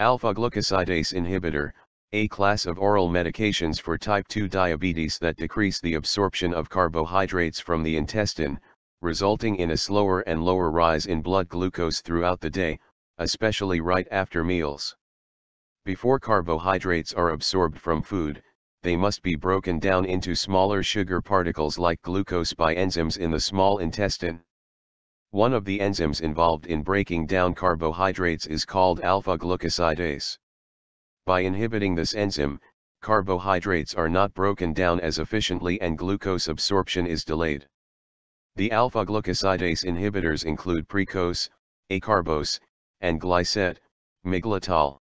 Alpha-glucosidase inhibitor, a class of oral medications for type 2 diabetes that decrease the absorption of carbohydrates from the intestine, resulting in a slower and lower rise in blood glucose throughout the day, especially right after meals. Before carbohydrates are absorbed from food, they must be broken down into smaller sugar particles like glucose by enzymes in the small intestine. One of the enzymes involved in breaking down carbohydrates is called alpha-glucosidase. By inhibiting this enzyme, carbohydrates are not broken down as efficiently and glucose absorption is delayed. The alpha-glucosidase inhibitors include Precose, Acarbose, and Glyset, Miglitol.